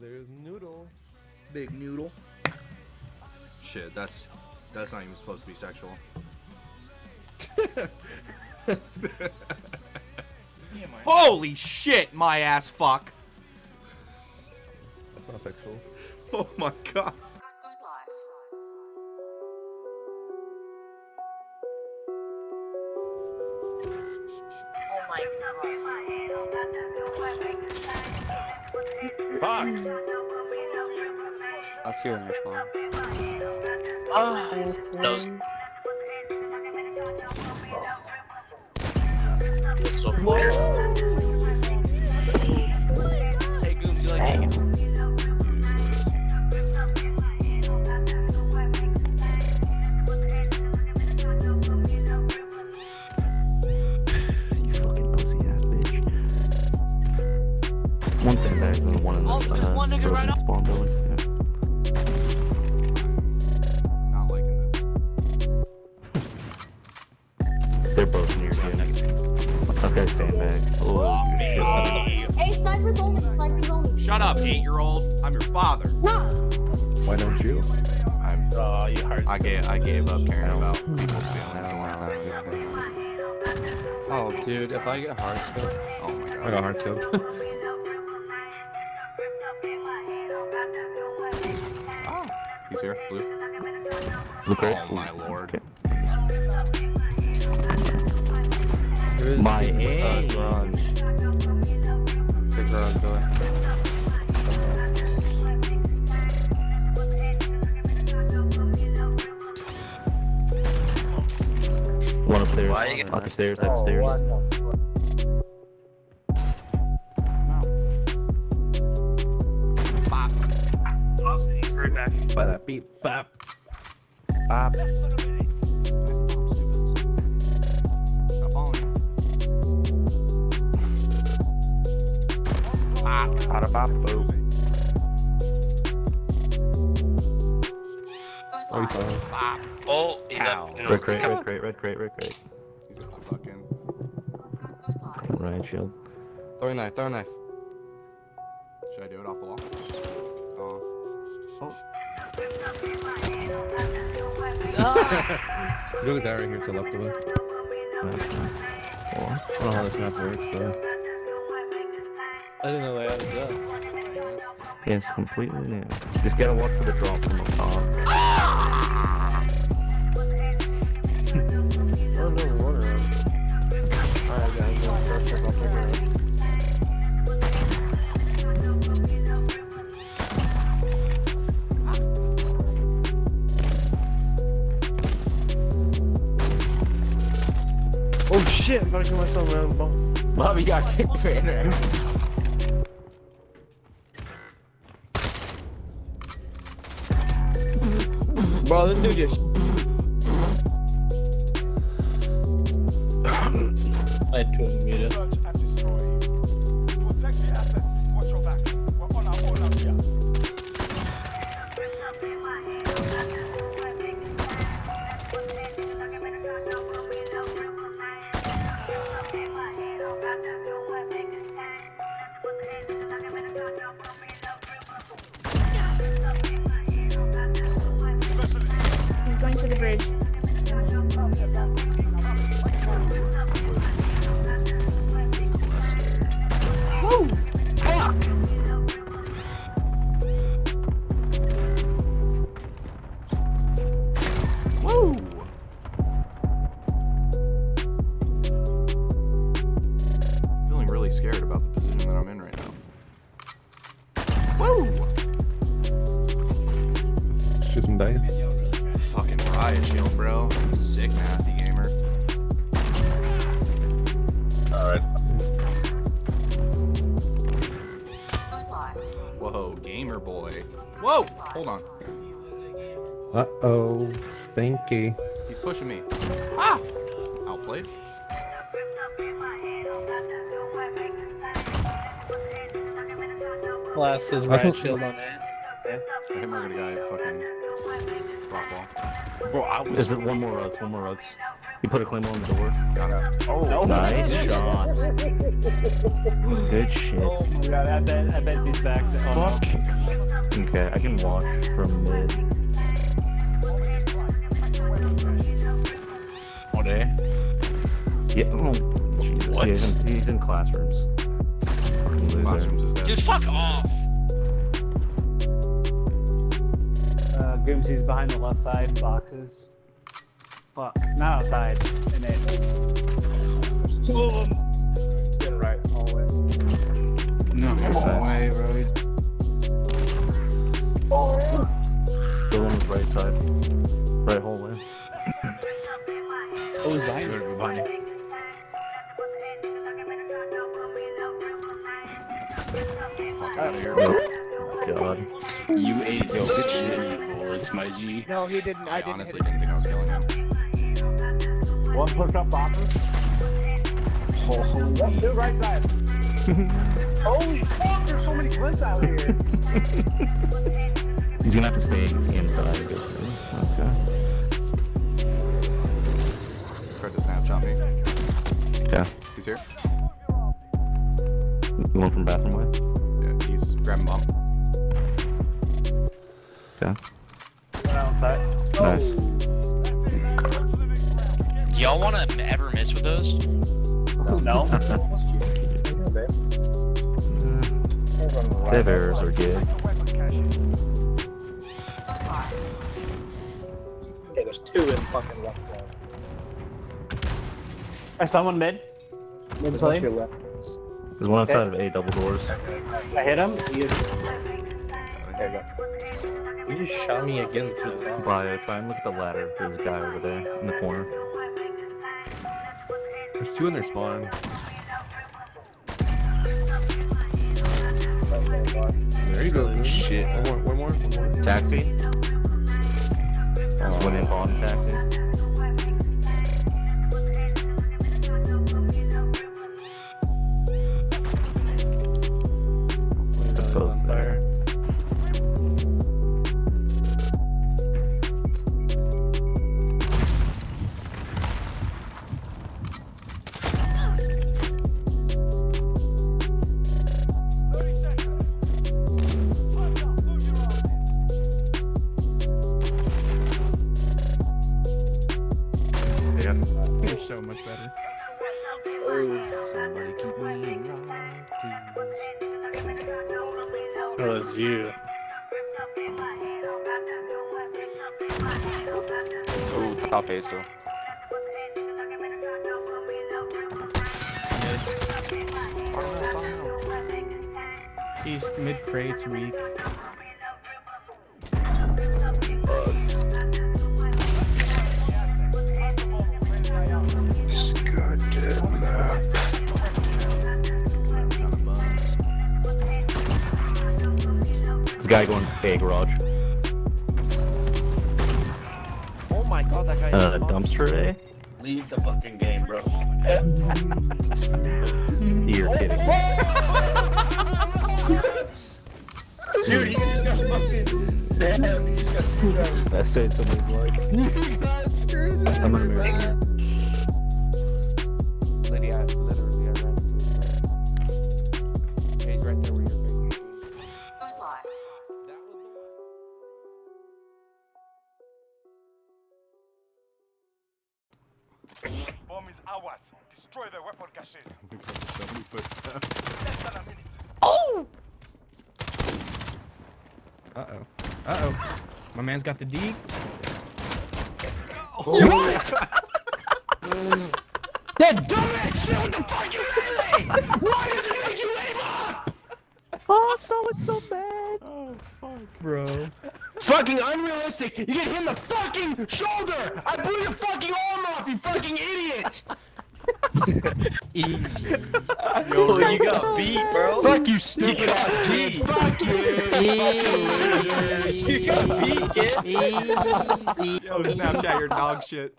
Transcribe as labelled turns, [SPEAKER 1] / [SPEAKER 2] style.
[SPEAKER 1] There's Noodle.
[SPEAKER 2] Big noodle.
[SPEAKER 3] Shit, that's that's not even supposed to be sexual. Holy shit, my ass fuck!
[SPEAKER 1] That's not sexual.
[SPEAKER 3] Oh my god.
[SPEAKER 4] Fuck!
[SPEAKER 5] I'll see you in your spawn.
[SPEAKER 6] Oh, those. Pistol player.
[SPEAKER 5] Hey, Gooms, you like thing one in the
[SPEAKER 4] Oh, there's
[SPEAKER 5] uh,
[SPEAKER 4] one nigga right
[SPEAKER 5] broken
[SPEAKER 4] up-
[SPEAKER 5] spawn building. Yeah.
[SPEAKER 3] Not liking this.
[SPEAKER 5] They're both near you. Okay, stand back. Oh, shit.
[SPEAKER 7] Hey, sniper's only, sniper's only.
[SPEAKER 3] Shut up, eight-year-old. I'm your father.
[SPEAKER 7] Nah.
[SPEAKER 1] Why don't you?
[SPEAKER 3] I'm.
[SPEAKER 4] Oh, you hard.
[SPEAKER 3] I gave I gave up caring about people's
[SPEAKER 5] I don't want that. Oh, dude, if I get heart killed,
[SPEAKER 3] Oh my god,
[SPEAKER 1] I
[SPEAKER 3] god.
[SPEAKER 1] got hard killed.
[SPEAKER 3] He's here. Blue.
[SPEAKER 5] look right.
[SPEAKER 3] Oh my lord.
[SPEAKER 5] Okay. My
[SPEAKER 1] a, uh,
[SPEAKER 5] aim.
[SPEAKER 1] garage. The garage door.
[SPEAKER 5] One upstairs.
[SPEAKER 6] Why you get-
[SPEAKER 5] Upstairs, upstairs.
[SPEAKER 3] Bop.
[SPEAKER 1] Beep bop.
[SPEAKER 5] Bop.
[SPEAKER 3] Stop following me.
[SPEAKER 5] Bada bop, boom.
[SPEAKER 1] Oh, you saw him.
[SPEAKER 6] Oh, he's up.
[SPEAKER 5] Red crate, red crate, red crate, red crate.
[SPEAKER 3] He's a fucking.
[SPEAKER 8] Good.
[SPEAKER 5] Right shield. Throw a knife, throw a knife.
[SPEAKER 3] Should I do it off the wall? Oh. oh.
[SPEAKER 1] Look at that right here to the left of us. I don't know how this map works though.
[SPEAKER 4] I didn't know that was us.
[SPEAKER 5] Yeah, it's completely new. Just gotta watch for the drop from the top.
[SPEAKER 4] Oh, no water. Alright, guys, let's start check out the shit, I'm about to kill myself around the ball.
[SPEAKER 5] Bobby got kicked right there.
[SPEAKER 4] Bro, this dude just. I had to unmute it.
[SPEAKER 3] Really scared about the position that I'm in right now. Woo!
[SPEAKER 1] Shoot some dice.
[SPEAKER 3] Fucking riot shield, bro. Sick, nasty gamer.
[SPEAKER 6] Alright.
[SPEAKER 3] Whoa, gamer boy. Whoa! Hold on.
[SPEAKER 1] Uh oh, stinky.
[SPEAKER 3] He's pushing me. Ah! Outplayed.
[SPEAKER 4] Last is
[SPEAKER 1] I
[SPEAKER 4] riot
[SPEAKER 1] thought-
[SPEAKER 4] shield on it.
[SPEAKER 3] I hit my guy at fucking rock wall.
[SPEAKER 5] Bro, I Is it one more rugs? One more rugs. You put a claymore on the door.
[SPEAKER 3] Oh,
[SPEAKER 5] Nice shot. Good shit.
[SPEAKER 4] Oh my god, I bet, I bet he's back. Oh,
[SPEAKER 5] Fuck. Okay, I can watch from mid.
[SPEAKER 3] All day.
[SPEAKER 5] Yeah. Oh, Jesus.
[SPEAKER 6] What?
[SPEAKER 5] He's in, he's in classrooms.
[SPEAKER 3] Classrooms is dead.
[SPEAKER 6] Dude, fuck off.
[SPEAKER 4] Uh, Goomsy's behind the left side boxes. Fuck, not outside. In it.
[SPEAKER 3] Fuck out of here.
[SPEAKER 5] Oh, God.
[SPEAKER 2] You ate yo, shitty bullets, my G.
[SPEAKER 9] No, he didn't. I,
[SPEAKER 3] I
[SPEAKER 9] didn't
[SPEAKER 3] honestly didn't think I was killing him.
[SPEAKER 4] One push up boxes.
[SPEAKER 2] Holy.
[SPEAKER 4] Two right side. Holy fuck, there's so many clips out here.
[SPEAKER 5] He's gonna have to stay inside. I guess. Okay.
[SPEAKER 3] Tried to snapshot me.
[SPEAKER 5] Yeah.
[SPEAKER 3] He's here.
[SPEAKER 5] You want from bathroom way?
[SPEAKER 3] Yeah, he's grabbing bomb.
[SPEAKER 5] Okay.
[SPEAKER 4] One outside.
[SPEAKER 5] Nice.
[SPEAKER 6] Y'all want to ever miss with those?
[SPEAKER 4] No.
[SPEAKER 5] They have errors are gay.
[SPEAKER 9] Okay, there's two in fucking left wall.
[SPEAKER 4] Is someone mid? Mid
[SPEAKER 9] There's one to your left.
[SPEAKER 5] There's one outside of A double doors.
[SPEAKER 4] I hit him. He is.
[SPEAKER 9] There you go.
[SPEAKER 1] You just shot me again through the wall.
[SPEAKER 5] Bio, try and look at the ladder. There's a guy over there in the corner.
[SPEAKER 1] There's two in their spawn. There you go. Goon.
[SPEAKER 3] Shit.
[SPEAKER 1] One more, one more, one more.
[SPEAKER 5] Taxi. One in bottom taxi.
[SPEAKER 1] Oh, it's you.
[SPEAKER 3] Oh, top A still.
[SPEAKER 1] He's mid crates weak.
[SPEAKER 5] Guy going A garage.
[SPEAKER 9] Oh my god, that guy.
[SPEAKER 5] Uh, dumpster A?
[SPEAKER 2] Leave the fucking game, bro.
[SPEAKER 5] You're kidding.
[SPEAKER 2] Dude, he just got fucking. Damn, he just got screwed up.
[SPEAKER 5] That saved somebody's life. I'm gonna marry
[SPEAKER 10] Bomb is ours. Destroy the weapon caches.
[SPEAKER 3] So many footsteps.
[SPEAKER 10] Less than a minute.
[SPEAKER 1] Uh oh. Uh oh. My man's got the D. What? Dead? Oh, someone's so bad. Oh, fuck, bro.
[SPEAKER 2] Fucking unrealistic. You get hit in the fucking shoulder. I blew your fucking arm off, you fucking idiot.
[SPEAKER 6] Easy.
[SPEAKER 2] Yo,
[SPEAKER 6] you got beat, bro.
[SPEAKER 2] Fuck you, stupid ass kid. Fuck you.
[SPEAKER 6] You got beat, kid. Easy.
[SPEAKER 3] Yo, Snapchat, your dog shit.